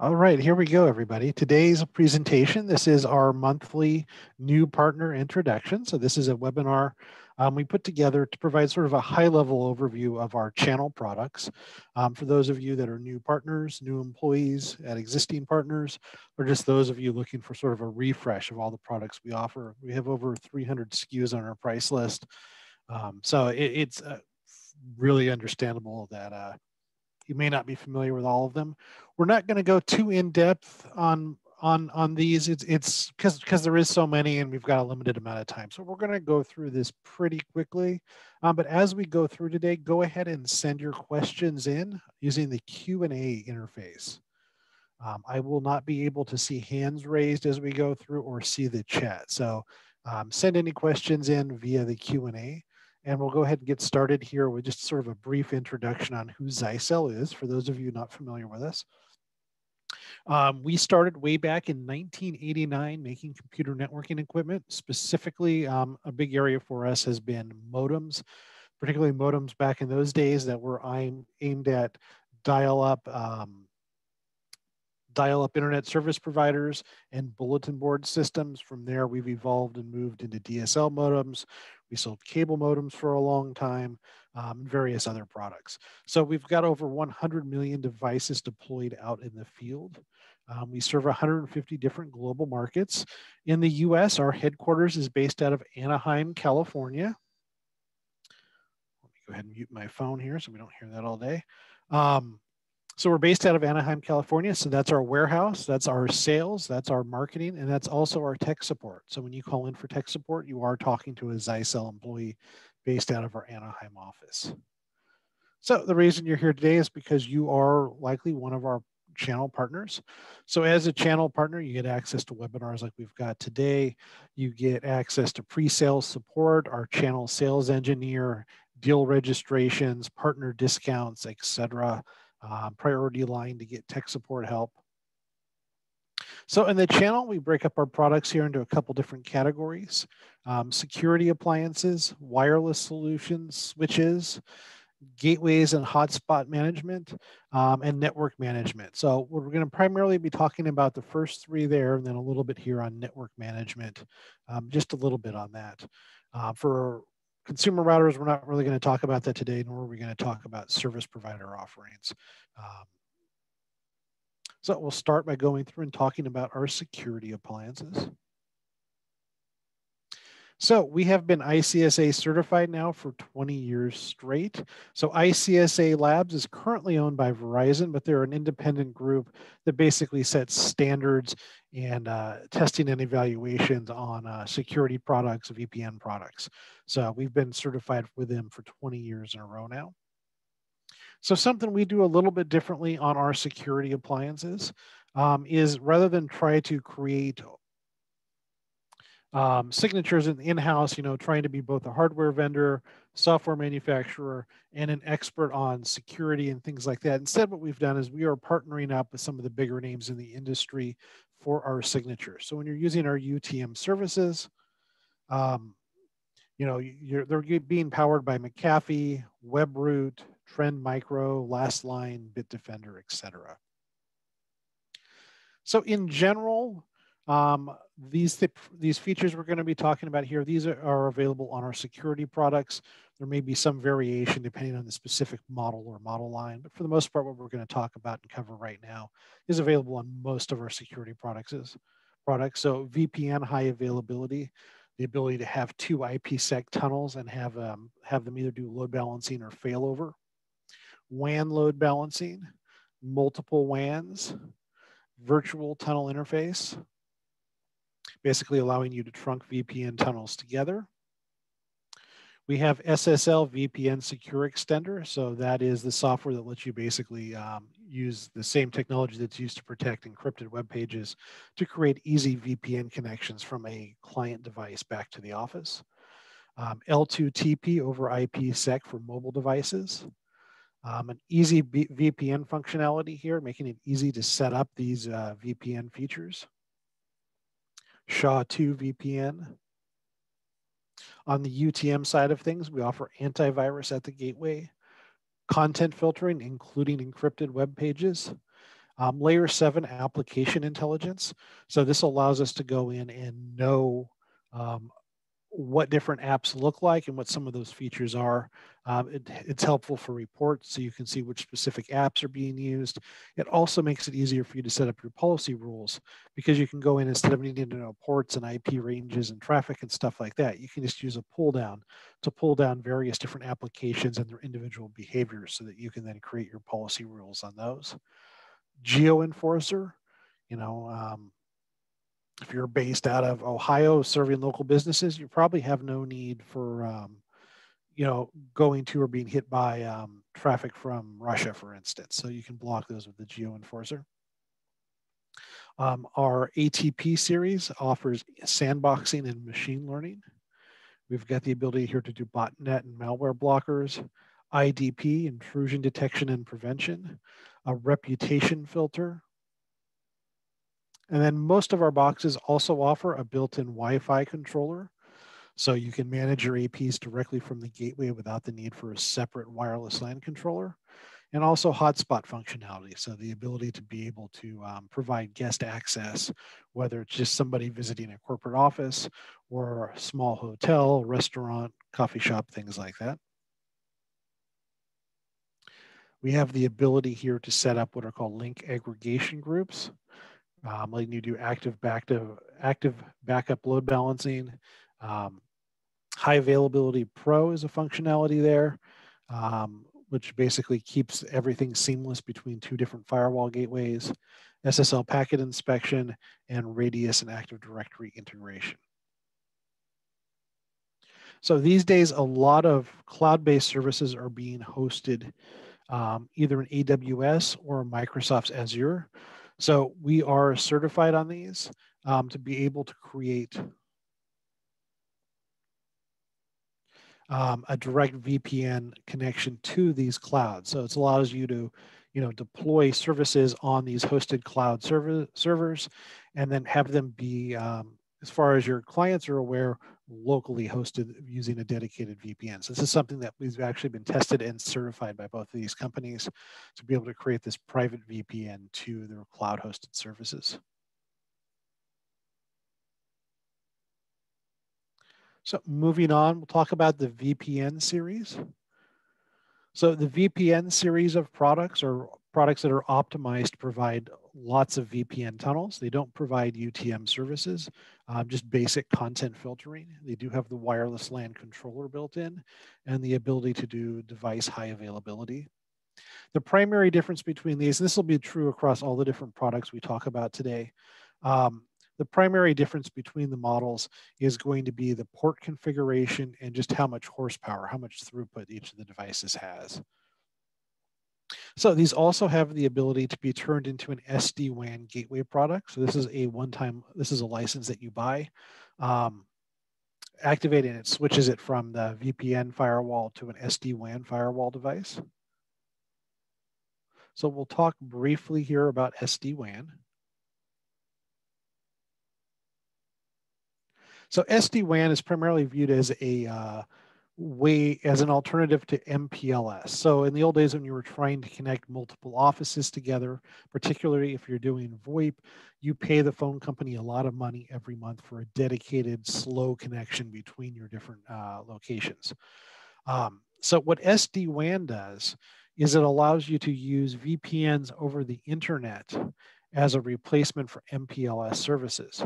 All right, here we go, everybody. Today's presentation, this is our monthly new partner introduction. So this is a webinar um, we put together to provide sort of a high level overview of our channel products. Um, for those of you that are new partners, new employees at existing partners, or just those of you looking for sort of a refresh of all the products we offer. We have over 300 SKUs on our price list. Um, so it, it's uh, really understandable that uh, you may not be familiar with all of them. We're not going to go too in depth on on on these. It's it's because because there is so many and we've got a limited amount of time. So we're going to go through this pretty quickly. Um, but as we go through today, go ahead and send your questions in using the Q and A interface. Um, I will not be able to see hands raised as we go through or see the chat. So um, send any questions in via the Q and we'll go ahead and get started here with just sort of a brief introduction on who Zyxel is for those of you not familiar with us. Um, we started way back in 1989 making computer networking equipment. Specifically, um, a big area for us has been modems, particularly modems back in those days that were aimed at dial-up um, dial-up internet service providers and bulletin board systems. From there, we've evolved and moved into DSL modems. We sold cable modems for a long time, um, various other products. So we've got over 100 million devices deployed out in the field. Um, we serve 150 different global markets. In the US, our headquarters is based out of Anaheim, California. Let me go ahead and mute my phone here so we don't hear that all day. Um, so we're based out of Anaheim, California. So that's our warehouse, that's our sales, that's our marketing, and that's also our tech support. So when you call in for tech support, you are talking to a Zyxel employee based out of our Anaheim office. So the reason you're here today is because you are likely one of our channel partners. So as a channel partner, you get access to webinars like we've got today. You get access to pre-sales support, our channel sales engineer, deal registrations, partner discounts, etc uh, priority line to get tech support help. So in the channel, we break up our products here into a couple different categories. Um, security appliances, wireless solutions, switches, gateways and hotspot management, um, and network management. So we're going to primarily be talking about the first three there, and then a little bit here on network management, um, just a little bit on that. Uh, for consumer routers, we're not really going to talk about that today, nor are we going to talk about service provider offerings. Um, so we'll start by going through and talking about our security appliances. So we have been ICSA certified now for 20 years straight. So ICSA Labs is currently owned by Verizon, but they're an independent group that basically sets standards and uh, testing and evaluations on uh, security products, of VPN products. So we've been certified with them for 20 years in a row now. So something we do a little bit differently on our security appliances um, is rather than try to create um, signatures in in-house you know, trying to be both a hardware vendor, software manufacturer, and an expert on security and things like that. Instead, what we've done is we are partnering up with some of the bigger names in the industry for our signatures. So when you're using our UTM services, um, you know, they're being powered by McAfee, WebRoot, Trend Micro, Lastline, Bitdefender, etc. So in general, um, these, th these features we're going to be talking about here, these are, are, available on our security products. There may be some variation depending on the specific model or model line, but for the most part, what we're going to talk about and cover right now is available on most of our security products. Products. So VPN high availability, the ability to have two IPsec tunnels and have, um, have them either do load balancing or failover. WAN load balancing, multiple WANs, virtual tunnel interface, basically allowing you to trunk VPN tunnels together. We have SSL VPN Secure Extender. So that is the software that lets you basically um, use the same technology that's used to protect encrypted web pages to create easy VPN connections from a client device back to the office. Um, L2TP over IPsec for mobile devices. Um, an easy B VPN functionality here, making it easy to set up these uh, VPN features. SHA-2 VPN. On the UTM side of things, we offer antivirus at the gateway, content filtering, including encrypted web pages, Um, layer seven application intelligence. So this allows us to go in and know um, what different apps look like and what some of those features are. Um, it, it's helpful for reports so you can see which specific apps are being used. It also makes it easier for you to set up your policy rules because you can go in instead of needing to know ports and IP ranges and traffic and stuff like that, you can just use a pull down to pull down various different applications and their individual behaviors so that you can then create your policy rules on those. Geo Enforcer, you know, um, if you're based out of Ohio serving local businesses, you probably have no need for, um, you know, going to or being hit by um, traffic from Russia, for instance. So you can block those with the Geo Enforcer. Um, our ATP series offers sandboxing and machine learning. We've got the ability here to do botnet and malware blockers, IDP, intrusion detection and prevention, a reputation filter, and then most of our boxes also offer a built-in Wi-Fi controller. So you can manage your APs directly from the gateway without the need for a separate wireless LAN controller. And also hotspot functionality. So the ability to be able to um, provide guest access, whether it's just somebody visiting a corporate office or a small hotel, restaurant, coffee shop, things like that. We have the ability here to set up what are called link aggregation groups um, letting you do active backup, active backup load balancing. Um, high availability pro is a functionality there, um, which basically keeps everything seamless between two different firewall gateways, SSL packet inspection, and radius and active directory integration. So these days, a lot of cloud-based services are being hosted um, either in AWS or Microsoft's Azure. So we are certified on these um, to be able to create um, a direct VPN connection to these clouds. So it allows you to, you know, deploy services on these hosted cloud server, servers and then have them be, um, as far as your clients are aware, locally hosted using a dedicated VPN. So this is something that we've actually been tested and certified by both of these companies to be able to create this private VPN to their cloud hosted services. So moving on, we'll talk about the VPN series. So the VPN series of products are products that are optimized to provide lots of VPN tunnels. They don't provide UTM services, um, just basic content filtering. They do have the wireless LAN controller built in and the ability to do device high availability. The primary difference between these, and this will be true across all the different products we talk about today, um, the primary difference between the models is going to be the port configuration and just how much horsepower, how much throughput each of the devices has. So these also have the ability to be turned into an SD-WAN gateway product. So this is a one-time, this is a license that you buy. Um, activating it switches it from the VPN firewall to an SD-WAN firewall device. So we'll talk briefly here about SD-WAN. So SD-WAN is primarily viewed as a uh, way as an alternative to MPLS. So in the old days when you were trying to connect multiple offices together, particularly if you're doing VoIP, you pay the phone company a lot of money every month for a dedicated slow connection between your different uh, locations. Um, so what SD-WAN does is it allows you to use VPNs over the internet as a replacement for MPLS services.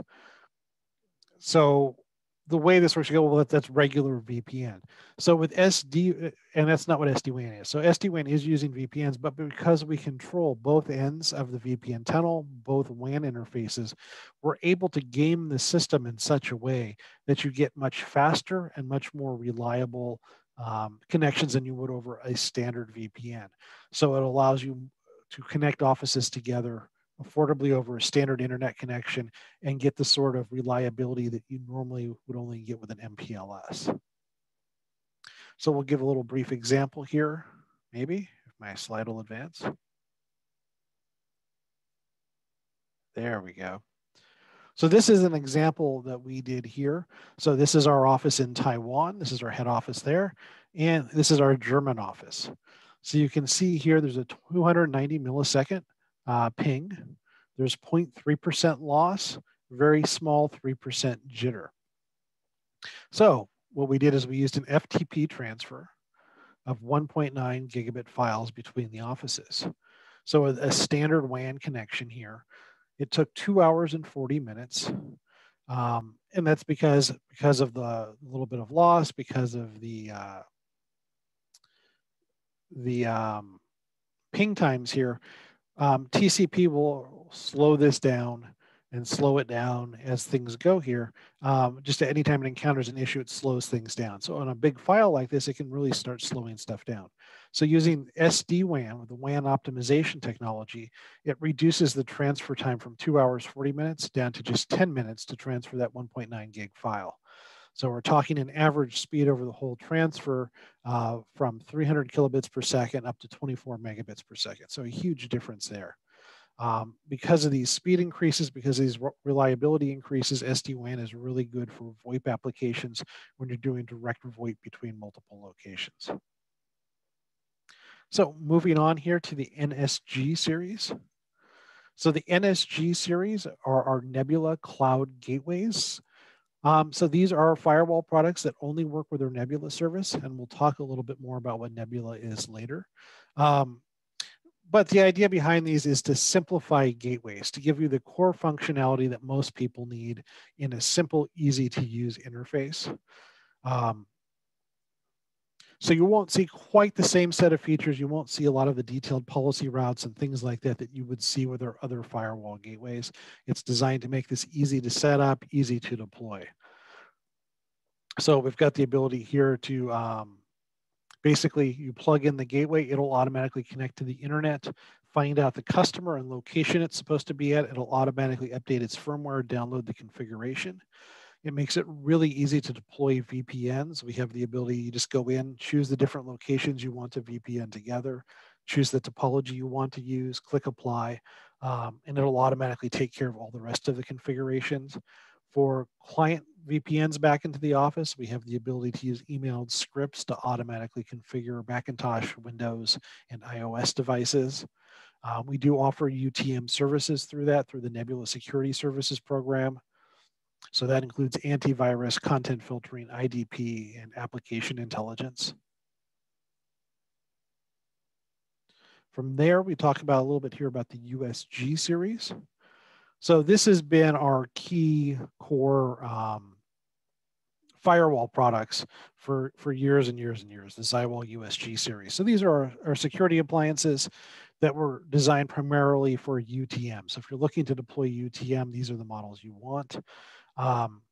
So the way this works, you go, well, that's regular VPN. So with SD, and that's not what SD-WAN is. So SD-WAN is using VPNs, but because we control both ends of the VPN tunnel, both WAN interfaces, we're able to game the system in such a way that you get much faster and much more reliable um, connections than you would over a standard VPN. So it allows you to connect offices together affordably over a standard internet connection and get the sort of reliability that you normally would only get with an MPLS. So we'll give a little brief example here, maybe, if my slide will advance. There we go. So this is an example that we did here. So this is our office in Taiwan. This is our head office there. And this is our German office. So you can see here, there's a 290 millisecond uh, ping. There's 0.3% loss, very small 3% jitter. So what we did is we used an FTP transfer of 1.9 gigabit files between the offices. So a, a, standard WAN connection here. It took two hours and 40 minutes. Um, and that's because because of the little bit of loss, because of the uh, the um, ping times here, um, TCP will slow this down and slow it down as things go here. Um, just at any time it encounters an issue, it slows things down. So on a big file like this, it can really start slowing stuff down. So using SD-WAN with the WAN optimization technology, it reduces the transfer time from two hours, 40 minutes down to just 10 minutes to transfer that 1.9 gig file. So we're talking an average speed over the whole transfer uh, from 300 kilobits per second up to 24 megabits per second. So a huge difference there. Um, because of these speed increases, because these reliability increases, SD-WAN is really good for VoIP applications when you're doing direct VoIP between multiple locations. So moving on here to the NSG series. So the NSG series are our Nebula Cloud Gateways. Um, so these are firewall products that only work with our Nebula service, and we'll talk a little bit more about what Nebula is later. Um, but the idea behind these is to simplify gateways, to give you the core functionality that most people need in a simple, easy to use interface. Um, so you won't see quite the same set of features. You won't see a lot of the detailed policy routes and things like that that you would see with our other firewall gateways. It's designed to make this easy to set up, easy to deploy. So we've got the ability here to um, Basically, you plug in the gateway, it'll automatically connect to the internet, find out the customer and location it's supposed to be at. It'll automatically update its firmware, download the configuration. It makes it really easy to deploy VPNs. We have the ability, you just go in, choose the different locations you want to VPN together, choose the topology you want to use, click apply, um, and it'll automatically take care of all the rest of the configurations. For client VPNs back into the office, we have the ability to use emailed scripts to automatically configure Macintosh, Windows, and iOS devices. Um, we do offer UTM services through that, through the Nebula Security Services Program. So that includes antivirus, content filtering, IDP, and application intelligence. From there, we talk about a little bit here about the USG series. So this has been our key core um, firewall products for, for years and years and years, the Zywall USG series. So these are our, our security appliances that were designed primarily for UTM. So if you're looking to deploy UTM, these are the models you want. Um,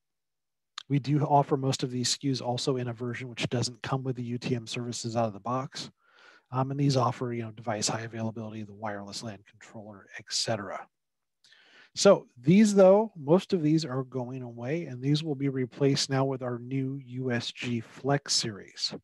we do offer most of these SKUs also in a version which doesn't come with the UTM services out of the box. Um, and these offer, you know, device high availability, the wireless LAN controller, etc. So these though, most of these are going away and these will be replaced now with our new USG Flex series.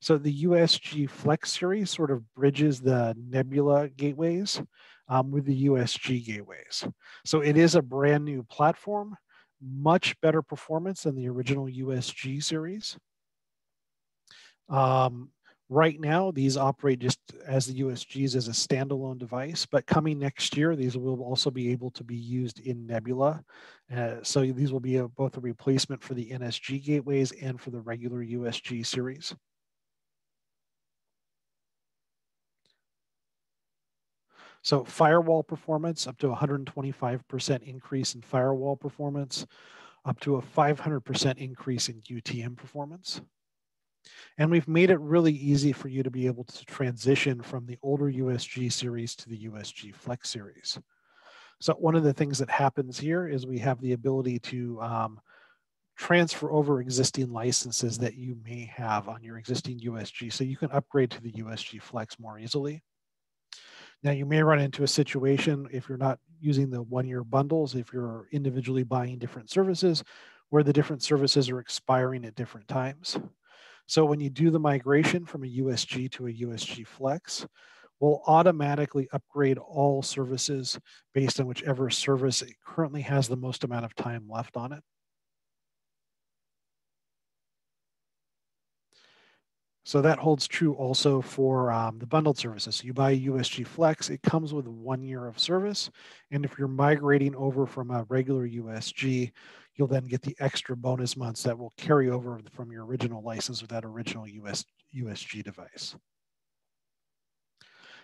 So the USG Flex series sort of bridges the Nebula gateways um, with the USG gateways. So it is a brand new platform, much better performance than the original USG series. Um, Right now, these operate just as the USGs as a standalone device, but coming next year, these will also be able to be used in Nebula. Uh, so these will be a, both a replacement for the NSG gateways and for the regular USG series. So firewall performance, up to 125% increase in firewall performance, up to a 500% increase in UTM performance. And we've made it really easy for you to be able to transition from the older USG series to the USG Flex series. So one of the things that happens here is we have the ability to um, transfer over existing licenses that you may have on your existing USG. So you can upgrade to the USG Flex more easily. Now you may run into a situation if you're not using the one-year bundles, if you're individually buying different services, where the different services are expiring at different times. So when you do the migration from a USG to a USG Flex, we'll automatically upgrade all services based on whichever service currently has the most amount of time left on it. So that holds true also for um, the bundled services. So you buy a USG Flex, it comes with one year of service. And if you're migrating over from a regular USG, you'll then get the extra bonus months that will carry over from your original license with that original US, USG device.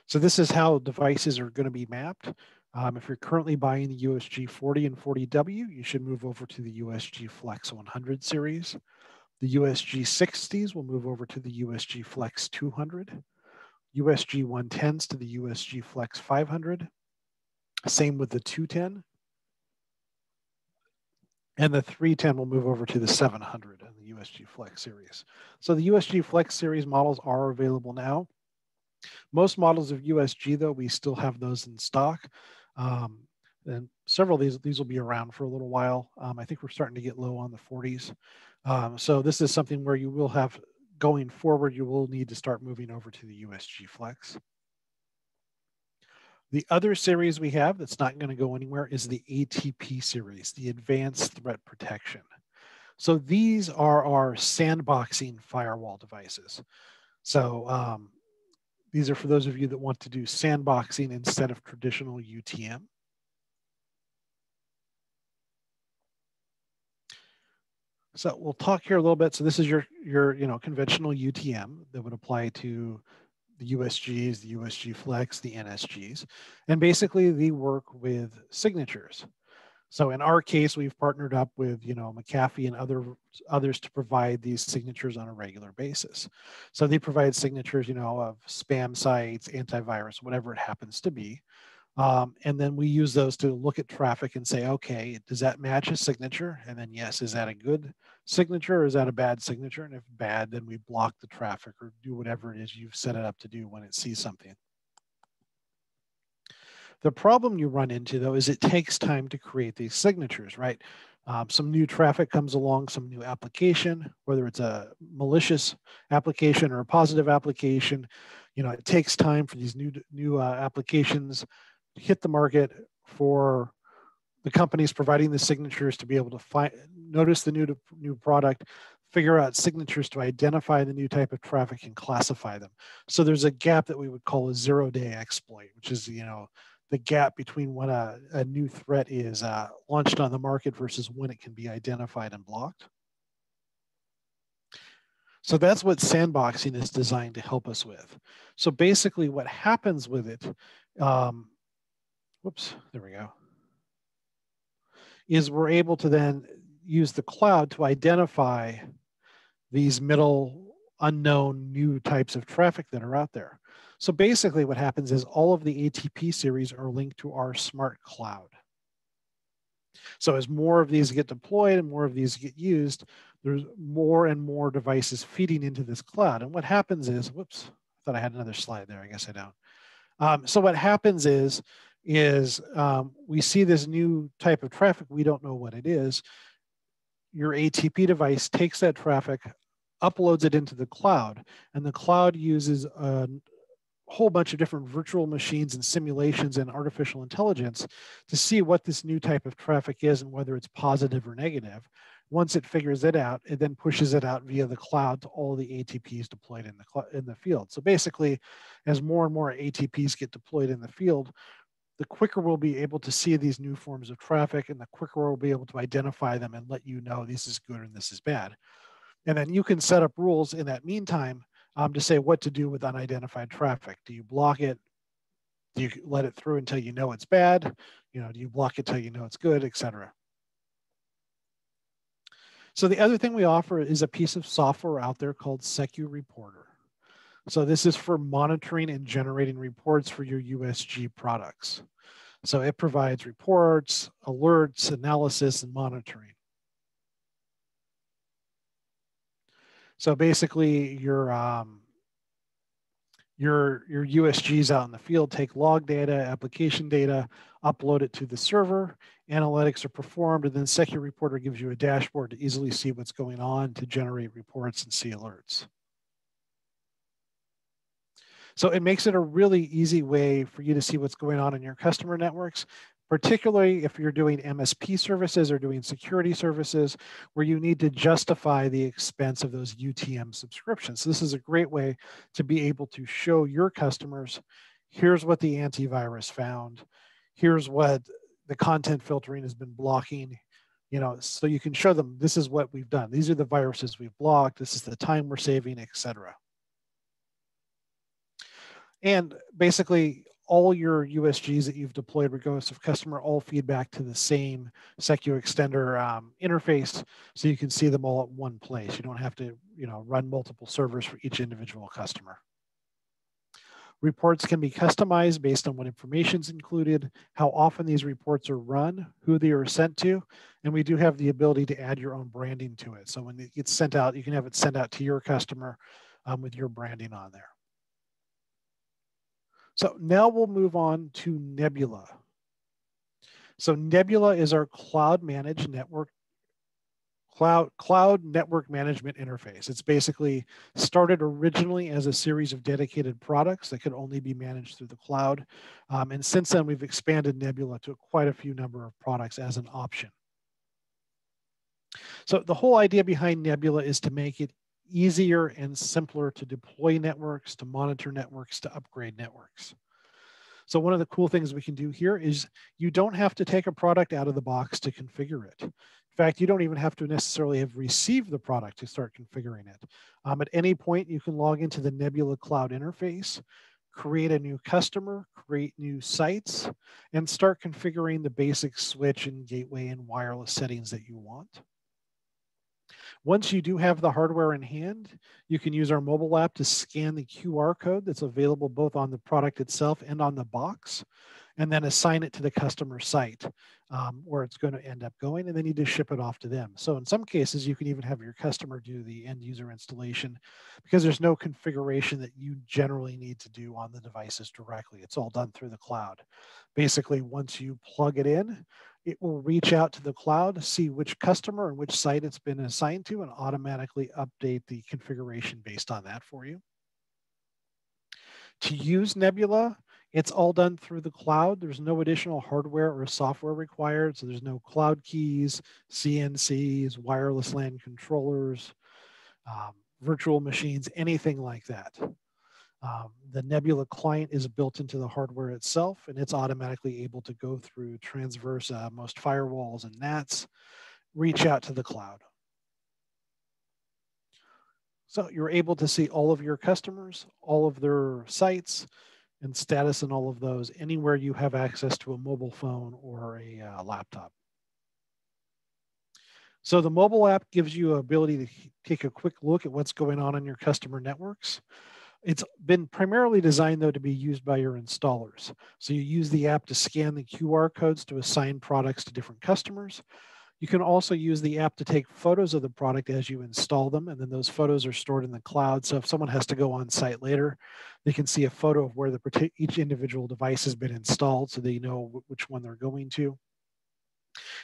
So this is how devices are going to be mapped. Um, if you're currently buying the USG 40 and 40W, you should move over to the USG Flex 100 series. The USG 60s will move over to the USG Flex 200. USG 110s to the USG Flex 500. Same with the 210. And the 310 will move over to the 700 and the USG Flex series. So the USG Flex series models are available now. Most models of USG, though, we still have those in stock. Um, and several of these, these will be around for a little while. Um, I think we're starting to get low on the 40s. Um, so this is something where you will have, going forward, you will need to start moving over to the USG Flex. The other series we have that's not going to go anywhere is the ATP series, the Advanced Threat Protection. So these are our sandboxing firewall devices. So um, these are for those of you that want to do sandboxing instead of traditional UTM. So we'll talk here a little bit. So this is your, your you know, conventional UTM that would apply to the USGs, the USG Flex, the NSGs. And basically they work with signatures. So in our case, we've partnered up with, you know, McAfee and other others to provide these signatures on a regular basis. So they provide signatures, you know, of spam sites, antivirus, whatever it happens to be. Um, and then we use those to look at traffic and say, okay, does that match a signature? And then yes, is that a good signature or is that a bad signature? And if bad, then we block the traffic or do whatever it is you've set it up to do when it sees something. The problem you run into though is it takes time to create these signatures, right? Um, some new traffic comes along, some new application, whether it's a malicious application or a positive application, you know, it takes time for these new new uh, applications hit the market for the companies providing the signatures to be able to find notice the new new product figure out signatures to identify the new type of traffic and classify them. So there's a gap that we would call a zero day exploit which is you know the gap between when a, a new threat is uh, launched on the market versus when it can be identified and blocked. So that's what sandboxing is designed to help us with. So basically what happens with it um, whoops, there we go, is we're able to then use the cloud to identify these middle unknown new types of traffic that are out there. So basically what happens is all of the ATP series are linked to our smart cloud. So as more of these get deployed and more of these get used, there's more and more devices feeding into this cloud. And what happens is, whoops, I thought I had another slide there. I guess I don't. Um, so what happens is is um, we see this new type of traffic, we don't know what it is. Your ATP device takes that traffic, uploads it into the cloud, and the cloud uses a whole bunch of different virtual machines and simulations and artificial intelligence to see what this new type of traffic is and whether it's positive or negative. Once it figures it out, it then pushes it out via the cloud to all the ATPs deployed in the, in the field. So basically, as more and more ATPs get deployed in the field, the quicker we'll be able to see these new forms of traffic and the quicker we'll be able to identify them and let you know this is good and this is bad. And then you can set up rules in that meantime um, to say what to do with unidentified traffic. Do you block it? Do you let it through until you know it's bad? You know, do you block it till you know it's good, etc. So the other thing we offer is a piece of software out there called SecuReporter. So this is for monitoring and generating reports for your USG products. So it provides reports, alerts, analysis, and monitoring. So basically your, um, your, your USGs out in the field take log data, application data, upload it to the server, analytics are performed, and then SecuReporter gives you a dashboard to easily see what's going on to generate reports and see alerts. So it makes it a really easy way for you to see what's going on in your customer networks, particularly if you're doing MSP services or doing security services where you need to justify the expense of those UTM subscriptions. So this is a great way to be able to show your customers, here's what the antivirus found, here's what the content filtering has been blocking, you know, so you can show them this is what we've done. These are the viruses we've blocked. This is the time we're saving, etc. And basically, all your USGs that you've deployed, regardless of customer, all feedback to the same SecuExtender um, interface, so you can see them all at one place. You don't have to, you know, run multiple servers for each individual customer. Reports can be customized based on what information is included, how often these reports are run, who they are sent to, and we do have the ability to add your own branding to it. So when it gets sent out, you can have it sent out to your customer um, with your branding on there. So now we'll move on to Nebula. So Nebula is our cloud managed network cloud, cloud network management interface. It's basically started originally as a series of dedicated products that could only be managed through the cloud. Um, and since then, we've expanded Nebula to quite a few number of products as an option. So the whole idea behind Nebula is to make it easier and simpler to deploy networks, to monitor networks, to upgrade networks. So one of the cool things we can do here is you don't have to take a product out of the box to configure it. In fact, you don't even have to necessarily have received the product to start configuring it. Um, at any point, you can log into the Nebula Cloud interface, create a new customer, create new sites, and start configuring the basic switch and gateway and wireless settings that you want. Once you do have the hardware in hand, you can use our mobile app to scan the QR code that's available both on the product itself and on the box and then assign it to the customer site um, where it's going to end up going, and then you just ship it off to them. So in some cases, you can even have your customer do the end user installation because there's no configuration that you generally need to do on the devices directly. It's all done through the cloud. Basically, once you plug it in, it will reach out to the cloud, see which customer and which site it's been assigned to, and automatically update the configuration based on that for you. To use Nebula, it's all done through the cloud. There's no additional hardware or software required. So there's no cloud keys, CNCs, wireless LAN controllers, um, virtual machines, anything like that. Um, the Nebula client is built into the hardware itself, and it's automatically able to go through transverse uh, most firewalls and NATs, reach out to the cloud. So you're able to see all of your customers, all of their sites, and status and all of those anywhere you have access to a mobile phone or a uh, laptop. So the mobile app gives you ability to take a quick look at what's going on in your customer networks. It's been primarily designed though to be used by your installers. So you use the app to scan the QR codes to assign products to different customers. You can also use the app to take photos of the product as you install them, and then those photos are stored in the cloud. So if someone has to go on site later, they can see a photo of where the each individual device has been installed so they know which one they're going to.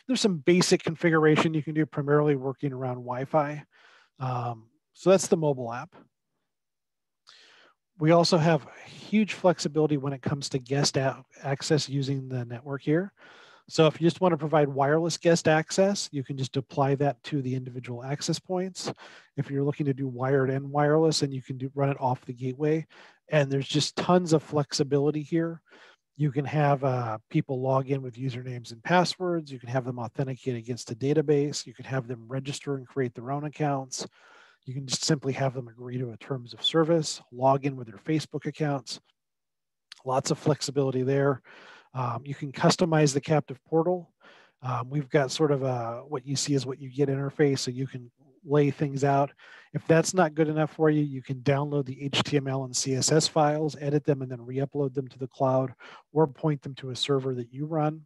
There's some basic configuration you can do, primarily working around Wi-Fi. Um, so that's the mobile app. We also have huge flexibility when it comes to guest access using the network here. So if you just want to provide wireless guest access, you can just apply that to the individual access points. If you're looking to do wired and wireless, and you can do, run it off the gateway. And there's just tons of flexibility here. You can have uh, people log in with usernames and passwords. You can have them authenticate against a database. You can have them register and create their own accounts. You can just simply have them agree to a terms of service, log in with their Facebook accounts. Lots of flexibility there. Um, you can customize the captive portal. Um, we've got sort of a what you see is what you get interface, so you can lay things out. If that's not good enough for you, you can download the HTML and CSS files, edit them, and then re-upload them to the cloud or point them to a server that you run.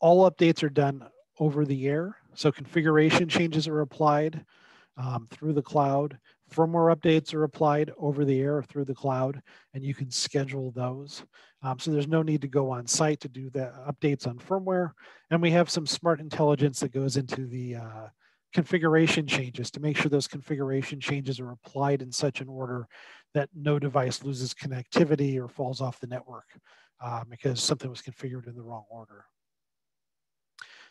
All updates are done over the air. So configuration changes are applied um, through the cloud. Firmware updates are applied over the air through the cloud, and you can schedule those. Um, so there's no need to go on site to do the updates on firmware. And we have some smart intelligence that goes into the uh, configuration changes to make sure those configuration changes are applied in such an order that no device loses connectivity or falls off the network uh, because something was configured in the wrong order.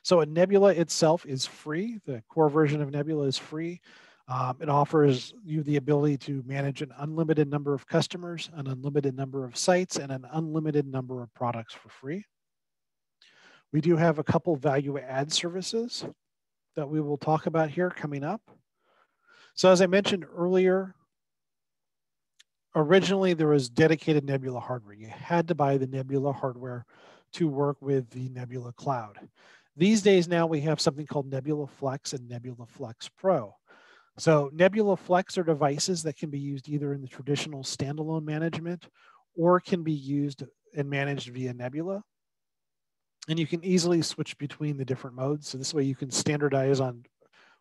So a Nebula itself is free. The core version of Nebula is free. Um, it offers you the ability to manage an unlimited number of customers, an unlimited number of sites, and an unlimited number of products for free. We do have a couple value add services that we will talk about here coming up. So as I mentioned earlier, originally there was dedicated Nebula hardware. You had to buy the Nebula hardware to work with the Nebula cloud. These days now we have something called Nebula Flex and Nebula Flex Pro. So Nebula Flex are devices that can be used either in the traditional standalone management or can be used and managed via Nebula. And you can easily switch between the different modes. So this way you can standardize on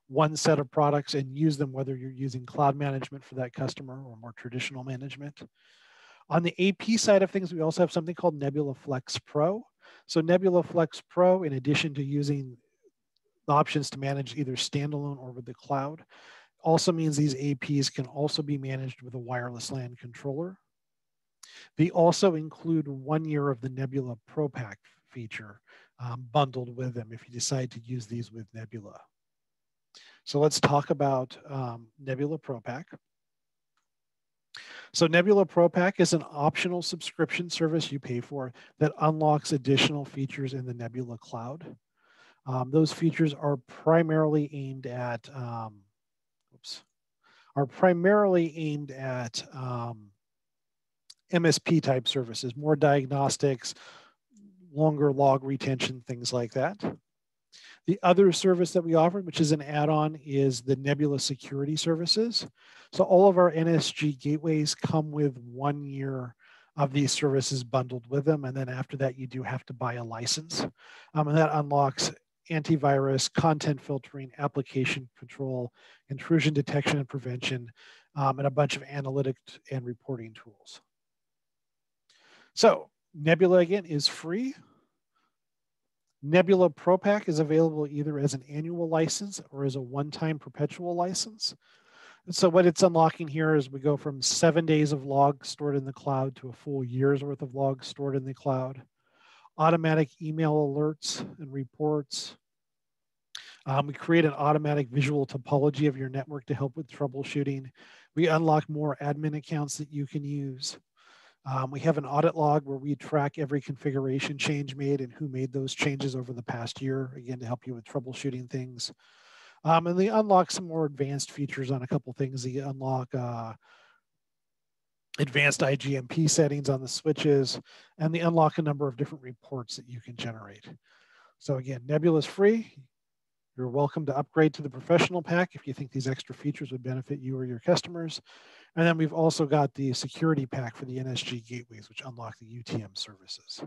one set of products and use them whether you're using cloud management for that customer or more traditional management. On the AP side of things, we also have something called Nebula Flex Pro. So Nebula Flex Pro, in addition to using the options to manage either standalone or with the cloud, also means these APs can also be managed with a wireless LAN controller. They also include one year of the Nebula Pro Pack feature um, bundled with them if you decide to use these with Nebula. So let's talk about um, Nebula Pro Pack. So Nebula Pro Pack is an optional subscription service you pay for that unlocks additional features in the Nebula cloud. Um, those features are primarily aimed at, um, oops, are primarily aimed at um, MSP type services, more diagnostics, longer log retention, things like that. The other service that we offer, which is an add-on, is the Nebula Security Services. So all of our NSG gateways come with one year of these services bundled with them. And then after that, you do have to buy a license. Um, and that unlocks antivirus, content filtering, application control, intrusion detection and prevention, um, and a bunch of analytic and reporting tools. So Nebula again is free. Nebula Pro Pack is available either as an annual license or as a one-time perpetual license. And so what it's unlocking here is we go from seven days of logs stored in the cloud to a full year's worth of logs stored in the cloud. Automatic email alerts and reports. Um, we create an automatic visual topology of your network to help with troubleshooting. We unlock more admin accounts that you can use. Um, we have an audit log where we track every configuration change made and who made those changes over the past year, again, to help you with troubleshooting things. Um, and they unlock some more advanced features on a couple things. They unlock uh, advanced IGMP settings on the switches, and they unlock a number of different reports that you can generate. So again, Nebula is free. You're welcome to upgrade to the professional pack if you think these extra features would benefit you or your customers. And then we've also got the security pack for the NSG gateways, which unlock the UTM services.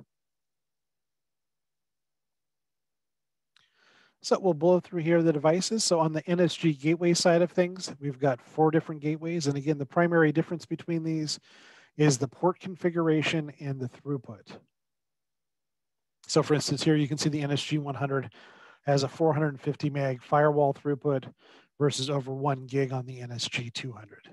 So we'll blow through here the devices. So on the NSG gateway side of things, we've got four different gateways. And again, the primary difference between these is the port configuration and the throughput. So for instance, here you can see the NSG 100 has a 450 meg firewall throughput versus over one gig on the NSG 200.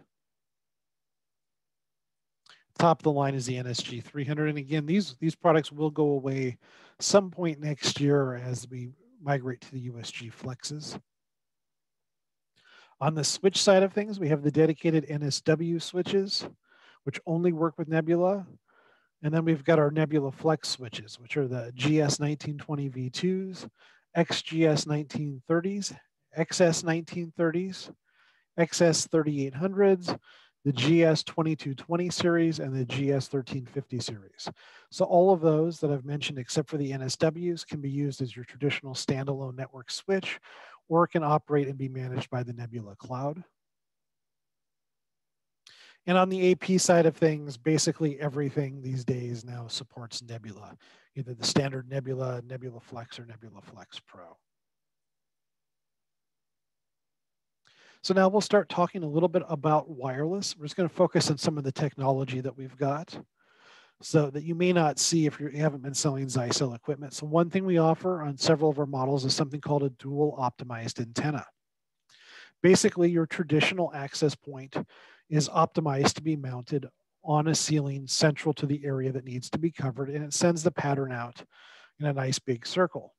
Top of the line is the NSG 300. And again, these, these products will go away some point next year as we migrate to the USG flexes. On the switch side of things, we have the dedicated NSW switches, which only work with Nebula. And then we've got our Nebula Flex switches, which are the GS1920V2s, XGS1930s, XS1930s, XS3800s, the GS2220 series and the GS1350 series. So all of those that I've mentioned, except for the NSWs, can be used as your traditional standalone network switch, or it can operate and be managed by the Nebula Cloud. And on the AP side of things, basically everything these days now supports Nebula, either the standard Nebula, Nebula Flex, or Nebula Flex Pro. So now we'll start talking a little bit about wireless. We're just going to focus on some of the technology that we've got so that you may not see if you haven't been selling Zyxel equipment. So one thing we offer on several of our models is something called a dual optimized antenna. Basically, your traditional access point is optimized to be mounted on a ceiling central to the area that needs to be covered, and it sends the pattern out in a nice big circle.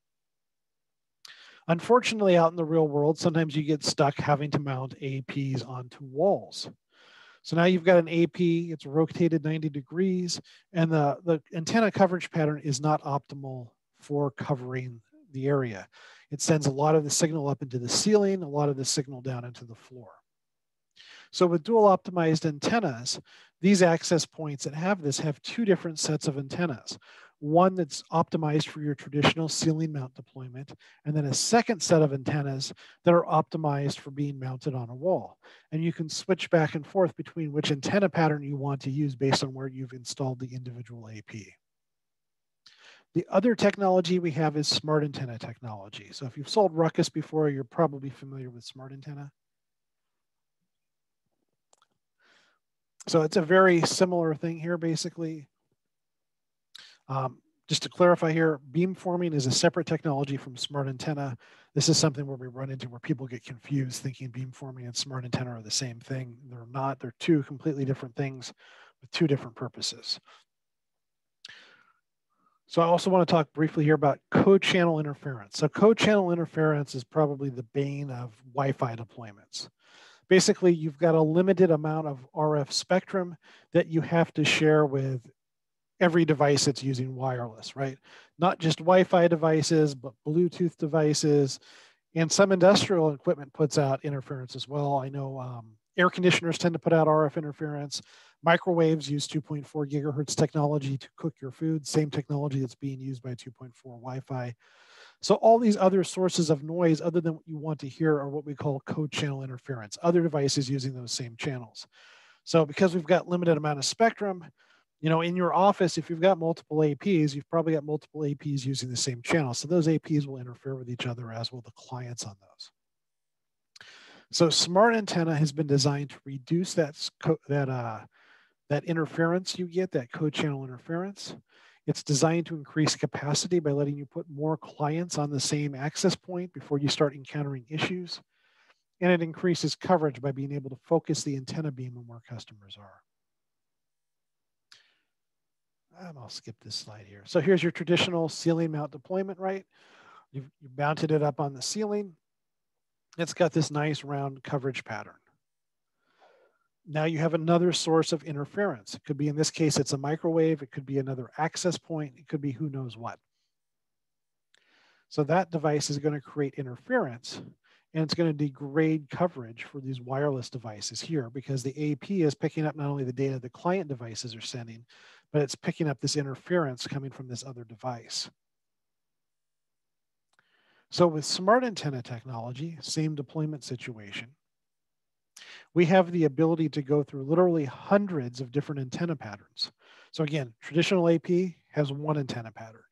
Unfortunately, out in the real world, sometimes you get stuck having to mount APs onto walls. So now you've got an AP, it's rotated 90 degrees, and the, the antenna coverage pattern is not optimal for covering the area. It sends a lot of the signal up into the ceiling, a lot of the signal down into the floor. So with dual optimized antennas, these access points that have this have two different sets of antennas. One that's optimized for your traditional ceiling mount deployment, and then a second set of antennas that are optimized for being mounted on a wall. And you can switch back and forth between which antenna pattern you want to use based on where you've installed the individual AP. The other technology we have is smart antenna technology. So if you've sold Ruckus before, you're probably familiar with smart antenna. So it's a very similar thing here, basically. Um, just to clarify here, beamforming is a separate technology from smart antenna. This is something where we run into where people get confused thinking beamforming and smart antenna are the same thing. They're not, they're two completely different things with two different purposes. So I also want to talk briefly here about co-channel interference. So co-channel interference is probably the bane of Wi-Fi deployments. Basically, you've got a limited amount of RF spectrum that you have to share with every device that's using wireless, right? Not just Wi-Fi devices, but Bluetooth devices, and some industrial equipment puts out interference as well. I know um, air conditioners tend to put out RF interference. Microwaves use 2.4 gigahertz technology to cook your food, same technology that's being used by 2.4 Wi-Fi. So all these other sources of noise other than what you want to hear are what we call co-channel interference, other devices using those same channels. So because we've got limited amount of spectrum, you know, in your office, if you've got multiple APs, you've probably got multiple APs using the same channel. So those APs will interfere with each other as will the clients on those. So smart antenna has been designed to reduce that, that uh, that interference you get, that co-channel interference. It's designed to increase capacity by letting you put more clients on the same access point before you start encountering issues. And it increases coverage by being able to focus the antenna beam on where customers are. And I'll skip this slide here. So here's your traditional ceiling mount deployment, right? You've, you've mounted it up on the ceiling. It's got this nice round coverage pattern now you have another source of interference. It could be, in this case, it's a microwave. It could be another access point. It could be who knows what. So that device is going to create interference and it's going to degrade coverage for these wireless devices here because the AP is picking up not only the data the client devices are sending, but it's picking up this interference coming from this other device. So with smart antenna technology, same deployment situation, we have the ability to go through literally hundreds of different antenna patterns. So again, traditional AP has one antenna pattern.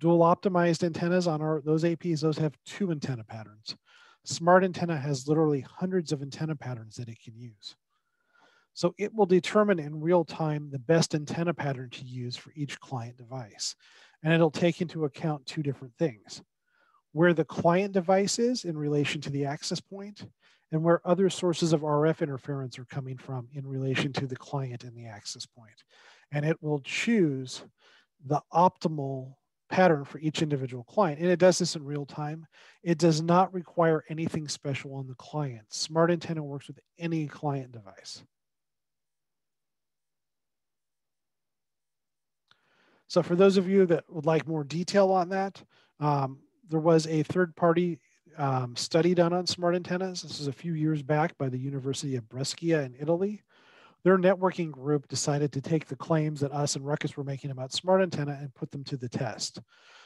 Dual optimized antennas on our those APs, those have two antenna patterns. Smart antenna has literally hundreds of antenna patterns that it can use. So it will determine in real time the best antenna pattern to use for each client device. And it'll take into account two different things. Where the client device is in relation to the access point and where other sources of RF interference are coming from in relation to the client and the access point. And it will choose the optimal pattern for each individual client. And it does this in real time. It does not require anything special on the client. Smart Antenna works with any client device. So for those of you that would like more detail on that, um, there was a third party um, study done on smart antennas. This is a few years back by the University of Brescia in Italy. Their networking group decided to take the claims that us and Ruckus were making about smart antenna and put them to the test.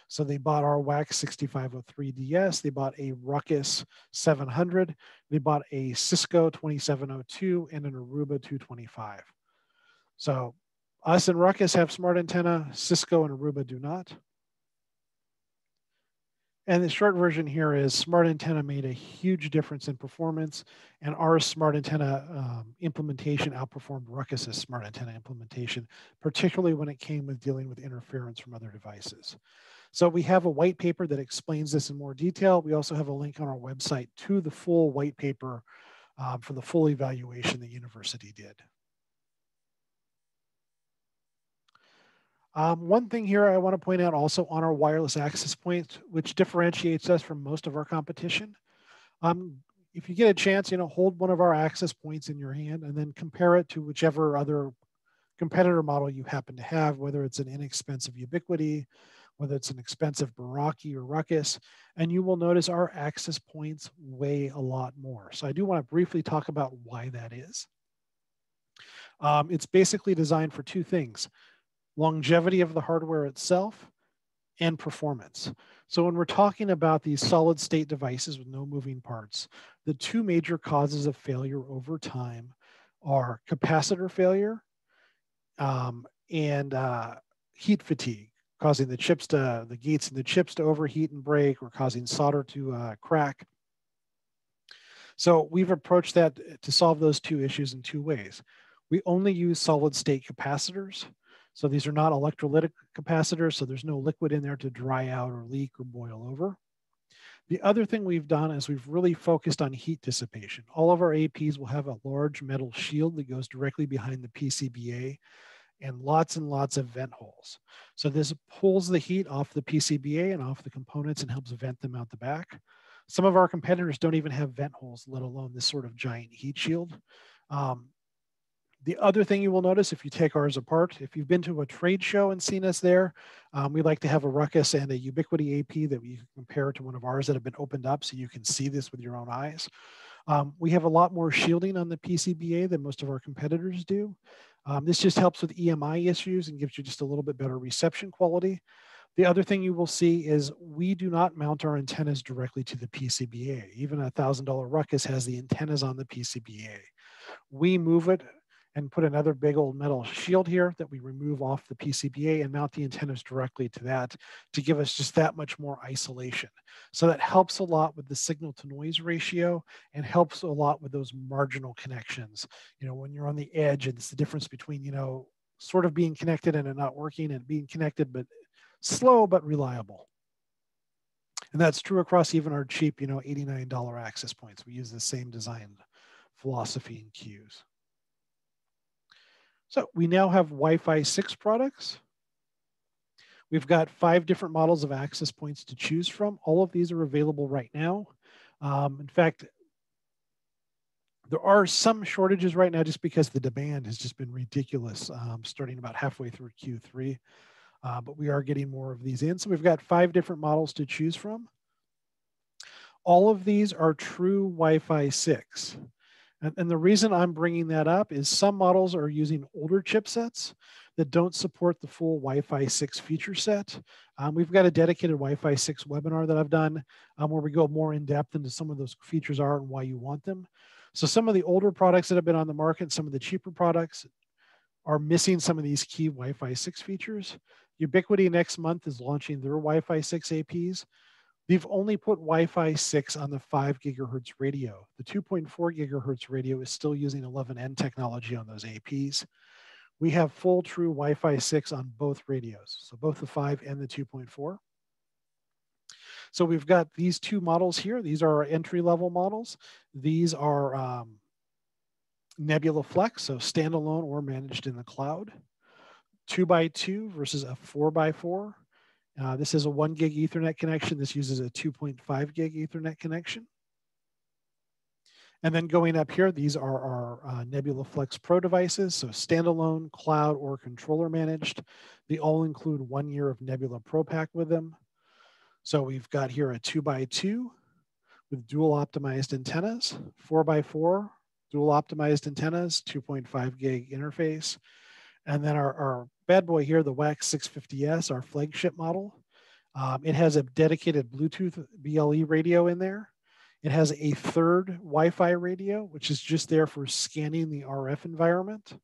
So they bought our WAX 6503DS, they bought a Ruckus 700, they bought a Cisco 2702 and an Aruba 225. So us and Ruckus have smart antenna, Cisco and Aruba do not. And the short version here is smart antenna made a huge difference in performance and our smart antenna um, implementation outperformed Ruckus's smart antenna implementation, particularly when it came with dealing with interference from other devices. So we have a white paper that explains this in more detail. We also have a link on our website to the full white paper um, for the full evaluation the university did. Um, one thing here I want to point out also on our wireless access points, which differentiates us from most of our competition. Um, if you get a chance, you know, hold one of our access points in your hand and then compare it to whichever other competitor model you happen to have, whether it's an inexpensive Ubiquiti, whether it's an expensive Meraki or Ruckus, and you will notice our access points weigh a lot more. So I do want to briefly talk about why that is. Um, it's basically designed for two things, longevity of the hardware itself and performance. So when we're talking about these solid state devices with no moving parts, the two major causes of failure over time are capacitor failure um, and uh, heat fatigue, causing the chips to, the gates and the chips to overheat and break or causing solder to uh, crack. So we've approached that to solve those two issues in two ways. We only use solid state capacitors. So these are not electrolytic capacitors, so there's no liquid in there to dry out or leak or boil over. The other thing we've done is we've really focused on heat dissipation. All of our APs will have a large metal shield that goes directly behind the PCBA and lots and lots of vent holes. So this pulls the heat off the PCBA and off the components and helps vent them out the back. Some of our competitors don't even have vent holes, let alone this sort of giant heat shield. Um, the other thing you will notice if you take ours apart, if you've been to a trade show and seen us there, um, we like to have a Ruckus and a Ubiquiti AP that we compare to one of ours that have been opened up so you can see this with your own eyes. Um, we have a lot more shielding on the PCBA than most of our competitors do. Um, this just helps with EMI issues and gives you just a little bit better reception quality. The other thing you will see is we do not mount our antennas directly to the PCBA. Even a $1,000 Ruckus has the antennas on the PCBA. We move it and put another big old metal shield here that we remove off the PCBA and mount the antennas directly to that to give us just that much more isolation. So that helps a lot with the signal to noise ratio and helps a lot with those marginal connections. You know, when you're on the edge, it's the difference between, you know, sort of being connected and it not working and being connected, but slow but reliable. And that's true across even our cheap, you know, $89 access points. We use the same design philosophy and cues. So we now have Wi-Fi 6 products. We've got five different models of access points to choose from. All of these are available right now. Um, in fact, there are some shortages right now just because the demand has just been ridiculous um, starting about halfway through Q3. Uh, but we are getting more of these in. So we've got five different models to choose from. All of these are true Wi-Fi 6. And, and the reason I'm bringing that up is some models are using older chipsets that don't support the full Wi-Fi 6 feature set. Um, we've got a dedicated Wi-Fi 6 webinar that I've done um, where we go more in depth into some of those features are and why you want them. So some of the older products that have been on the market, some of the cheaper products are missing some of these key Wi-Fi 6 features. Ubiquiti next month is launching their Wi-Fi 6 APs. They've only put Wi-Fi 6 on the 5 gigahertz radio. The 2.4 gigahertz radio is still using 11N technology on those APs. We have full true Wi-Fi 6 on both radios, so both the 5 and the 2.4. So we've got these two models here. These are our entry-level models. These are um, Nebula Flex, so standalone or managed in the cloud. Two by two versus a four by four. Uh, this is a one gig ethernet connection. This uses a 2.5 gig ethernet connection. And then going up here, these are our uh, Nebula Flex Pro devices. So standalone, cloud, or controller managed. They all include one year of Nebula Pro Pack with them. So we've got here a two by two with dual optimized antennas, four by four, dual optimized antennas, 2.5 gig interface. And then our, our bad boy here, the WAX 650S, our flagship model. Um, it has a dedicated Bluetooth BLE radio in there. It has a third Wi-Fi radio, which is just there for scanning the RF environment.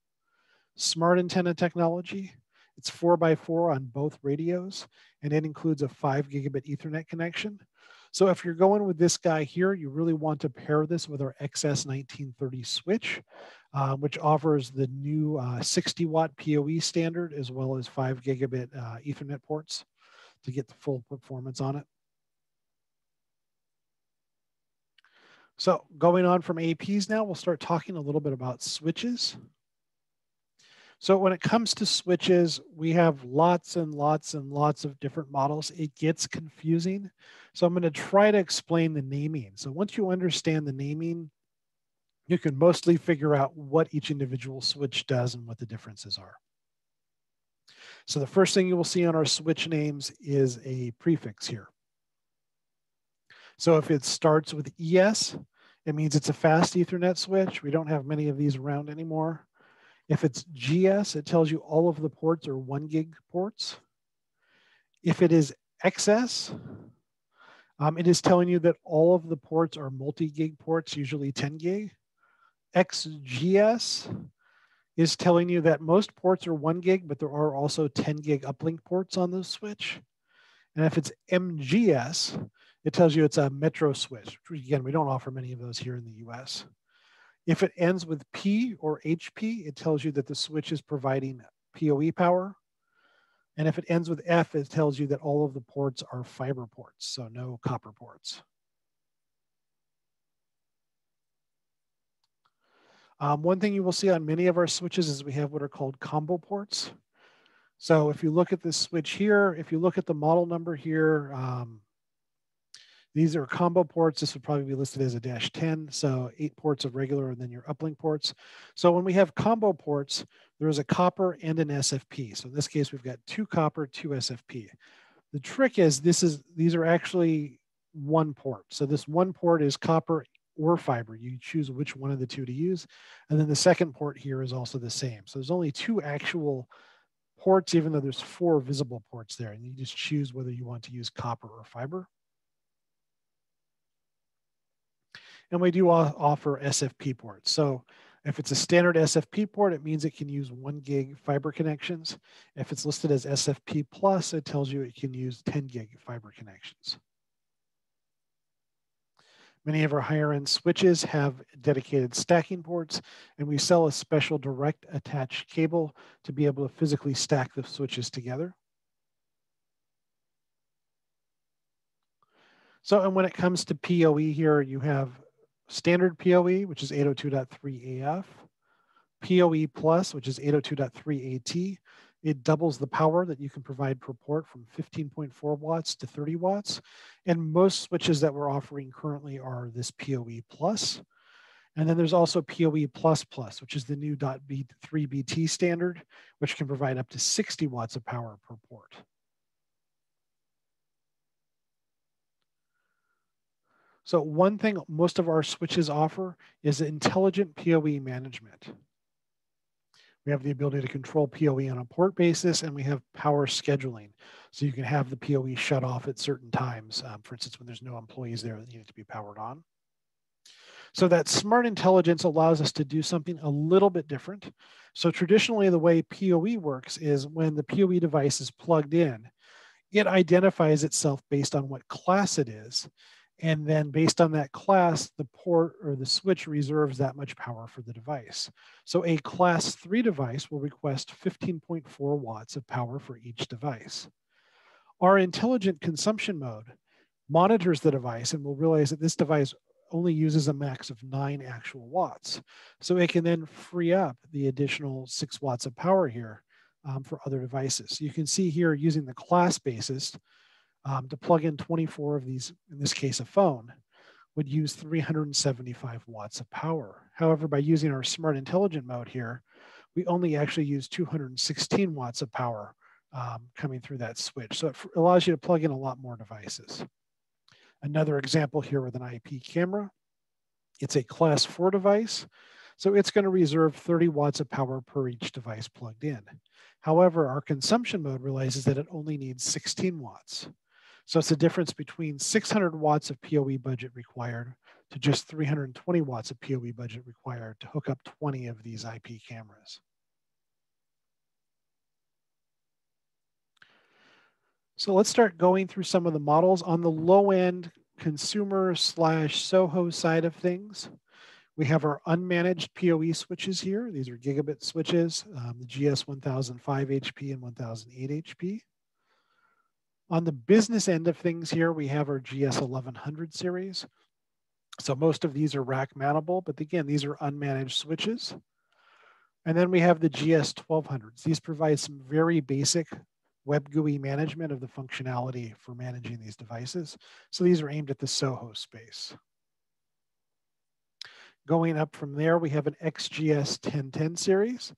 Smart antenna technology. It's four by four on both radios, and it includes a five gigabit ethernet connection. So if you're going with this guy here, you really want to pair this with our XS1930 switch uh, which offers the new uh, 60 watt PoE standard as well as five gigabit uh, ethernet ports to get the full performance on it. So going on from APs now, we'll start talking a little bit about switches. So when it comes to switches, we have lots and lots and lots of different models. It gets confusing. So I'm going to try to explain the naming. So once you understand the naming, you can mostly figure out what each individual switch does and what the differences are. So the first thing you will see on our switch names is a prefix here. So if it starts with ES, it means it's a fast Ethernet switch. We don't have many of these around anymore. If it's GS, it tells you all of the ports are one gig ports. If it is XS, um, it is telling you that all of the ports are multi-gig ports, usually 10 gig. XGS is telling you that most ports are one gig, but there are also 10 gig uplink ports on the switch. And if it's MGS, it tells you it's a metro switch. Again, we don't offer many of those here in the US. If it ends with P or HP, it tells you that the switch is providing PoE power. And if it ends with F, it tells you that all of the ports are fiber ports, so no copper ports. Um, one thing you will see on many of our switches is we have what are called combo ports. So if you look at this switch here, if you look at the model number here, um, these are combo ports. This would probably be listed as a dash 10. So eight ports of regular and then your uplink ports. So when we have combo ports, there is a copper and an SFP. So in this case, we've got two copper, two SFP. The trick is this is these are actually one port. So this one port is copper or fiber. You choose which one of the two to use. And then the second port here is also the same. So there's only two actual ports, even though there's four visible ports there. And you just choose whether you want to use copper or fiber. And we do offer SFP ports. So if it's a standard SFP port, it means it can use one gig fiber connections. If it's listed as SFP plus, it tells you it can use 10 gig fiber connections. Many of our higher end switches have dedicated stacking ports, and we sell a special direct attached cable to be able to physically stack the switches together. So, and when it comes to PoE here, you have standard PoE, which is 802.3 AF, PoE Plus, which is 802.3 AT. It doubles the power that you can provide per port from 15.4 watts to 30 watts. And most switches that we're offering currently are this PoE Plus. And then there's also PoE++, Plus which is the new .3BT standard, which can provide up to 60 watts of power per port. So one thing most of our switches offer is intelligent PoE management. We have the ability to control PoE on a port basis, and we have power scheduling. So you can have the PoE shut off at certain times, um, for instance, when there's no employees there that need to be powered on. So that smart intelligence allows us to do something a little bit different. So traditionally, the way PoE works is when the PoE device is plugged in, it identifies itself based on what class it is and then based on that class, the port or the switch reserves that much power for the device. So a class three device will request 15.4 watts of power for each device. Our intelligent consumption mode monitors the device and will realize that this device only uses a max of nine actual watts. So it can then free up the additional six watts of power here um, for other devices. You can see here using the class basis, um, to plug in 24 of these, in this case, a phone, would use 375 watts of power. However, by using our smart intelligent mode here, we only actually use 216 watts of power um, coming through that switch. So it allows you to plug in a lot more devices. Another example here with an IP camera. It's a class four device. So it's gonna reserve 30 watts of power per each device plugged in. However, our consumption mode realizes that it only needs 16 watts. So it's the difference between 600 watts of PoE budget required to just 320 watts of PoE budget required to hook up 20 of these IP cameras. So let's start going through some of the models on the low end consumer slash Soho side of things. We have our unmanaged PoE switches here. These are gigabit switches, um, the GS 1005 HP and 1008 HP. On the business end of things here, we have our GS 1100 series. So most of these are rack mountable, but again, these are unmanaged switches. And then we have the GS1200s. These provide some very basic web GUI management of the functionality for managing these devices. So these are aimed at the Soho space. Going up from there, we have an XGS 1010 series.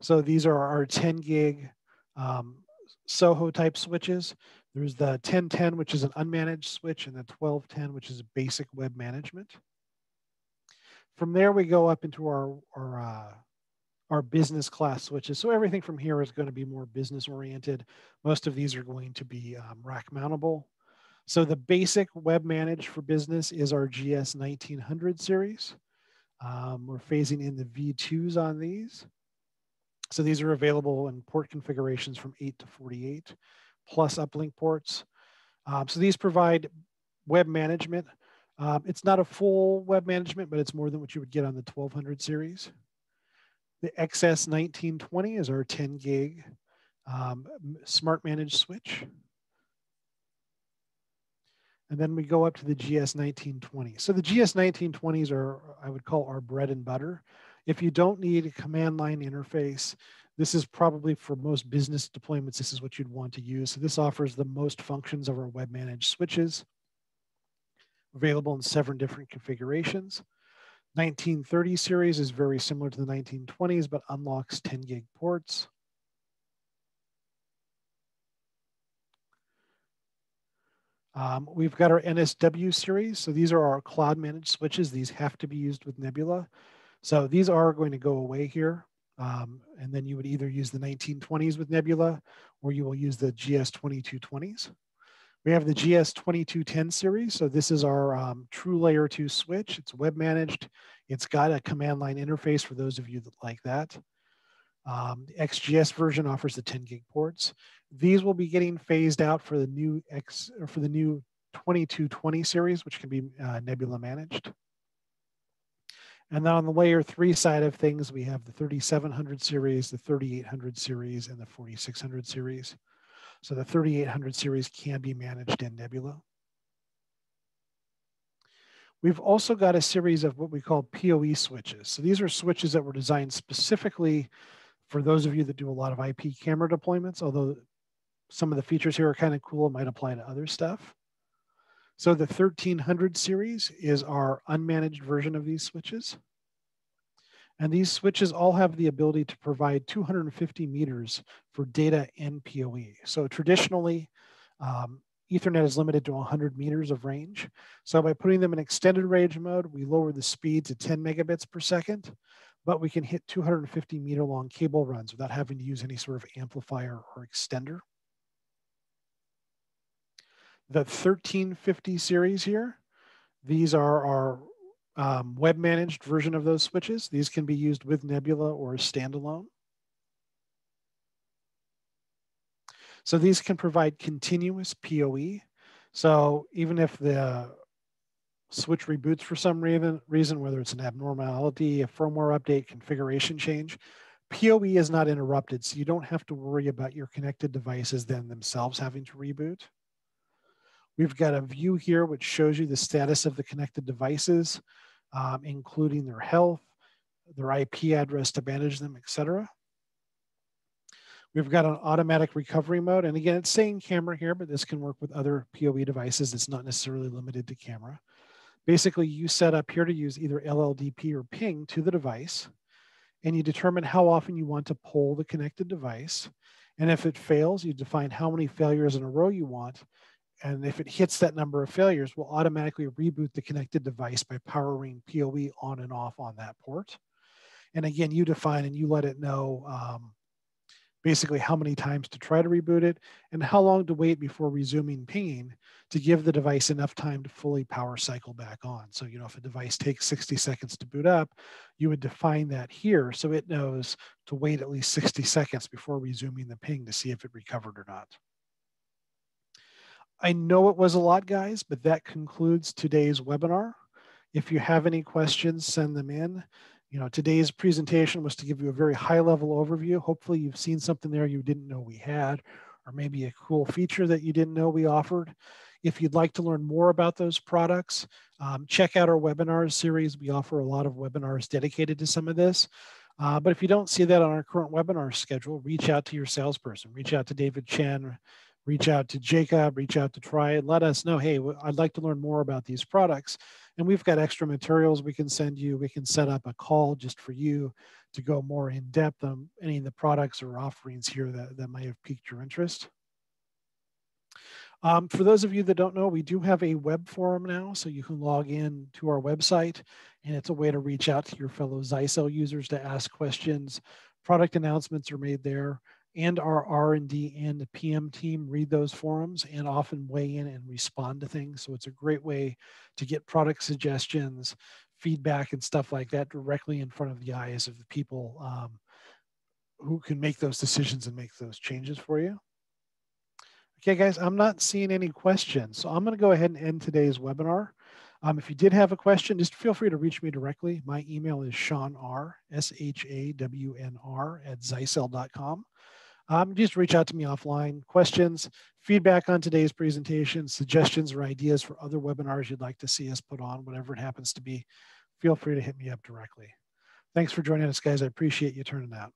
So these are our 10 gig um, Soho type switches. There's the 1010, which is an unmanaged switch, and the 1210, which is basic web management. From there, we go up into our, our, uh, our business class switches. So everything from here is going to be more business oriented. Most of these are going to be um, rack mountable. So the basic web managed for business is our GS 1900 series. Um, we're phasing in the V2s on these. So these are available in port configurations from 8 to 48 plus uplink ports. Um, so these provide web management. Um, it's not a full web management, but it's more than what you would get on the 1200 series. The XS 1920 is our 10 gig um, smart managed switch. And then we go up to the GS 1920. So the GS 1920s are, I would call our bread and butter. If you don't need a command line interface, this is probably for most business deployments, this is what you'd want to use. So this offers the most functions of our web managed switches available in seven different configurations. 1930 series is very similar to the 1920s, but unlocks 10 gig ports. Um, we've got our NSW series. So these are our cloud managed switches. These have to be used with Nebula. So these are going to go away here. Um, and then you would either use the 1920s with Nebula or you will use the GS2220s. We have the GS2210 series. So this is our um, true layer two switch. It's web managed. It's got a command line interface for those of you that like that. Um, the XGS version offers the 10 gig ports. These will be getting phased out for the new X or for the new 2220 series, which can be uh, Nebula managed. And then on the layer three side of things, we have the 3700 series, the 3800 series, and the 4600 series. So the 3800 series can be managed in Nebula. We've also got a series of what we call PoE switches. So these are switches that were designed specifically for those of you that do a lot of IP camera deployments, although some of the features here are kind of cool, it might apply to other stuff. So the 1300 series is our unmanaged version of these switches. And these switches all have the ability to provide 250 meters for data and PoE. So traditionally, um, Ethernet is limited to 100 meters of range. So by putting them in extended range mode, we lower the speed to 10 megabits per second, but we can hit 250 meter long cable runs without having to use any sort of amplifier or extender the 1350 series here. These are our um, web managed version of those switches. These can be used with Nebula or standalone. So these can provide continuous PoE. So even if the switch reboots for some reason, reason, whether it's an abnormality, a firmware update, configuration change, PoE is not interrupted. So you don't have to worry about your connected devices then themselves having to reboot. We've got a view here which shows you the status of the connected devices, um, including their health, their IP address to manage them, etc. We've got an automatic recovery mode. And again, it's saying camera here, but this can work with other PoE devices. It's not necessarily limited to camera. Basically, you set up here to use either LLDP or ping to the device, and you determine how often you want to pull the connected device. And if it fails, you define how many failures in a row you want, and if it hits that number of failures, we'll automatically reboot the connected device by powering PoE on and off on that port. And again, you define and you let it know um, basically how many times to try to reboot it and how long to wait before resuming pinging to give the device enough time to fully power cycle back on. So, you know, if a device takes 60 seconds to boot up, you would define that here so it knows to wait at least 60 seconds before resuming the ping to see if it recovered or not. I know it was a lot, guys, but that concludes today's webinar. If you have any questions, send them in. You know, today's presentation was to give you a very high level overview. Hopefully you've seen something there you didn't know we had, or maybe a cool feature that you didn't know we offered. If you'd like to learn more about those products, um, check out our webinars series. We offer a lot of webinars dedicated to some of this. Uh, but if you don't see that on our current webinar schedule, reach out to your salesperson, reach out to David Chen, reach out to Jacob, reach out to Try and let us know, hey, I'd like to learn more about these products. And we've got extra materials we can send you. We can set up a call just for you to go more in depth on any of the products or offerings here that, that might have piqued your interest. Um, for those of you that don't know, we do have a web forum now, so you can log in to our website, and it's a way to reach out to your fellow Zyxel users to ask questions. Product announcements are made there and our R&D and the PM team read those forums and often weigh in and respond to things. So it's a great way to get product suggestions, feedback and stuff like that directly in front of the eyes of the people um, who can make those decisions and make those changes for you. Okay, guys, I'm not seeing any questions. So I'm going to go ahead and end today's webinar. Um, if you did have a question, just feel free to reach me directly. My email is Shawn R, S-H-A-W-N-R at Zyxel.com. Um, just reach out to me offline. Questions, feedback on today's presentation, suggestions or ideas for other webinars you'd like to see us put on, whatever it happens to be, feel free to hit me up directly. Thanks for joining us, guys. I appreciate you turning out.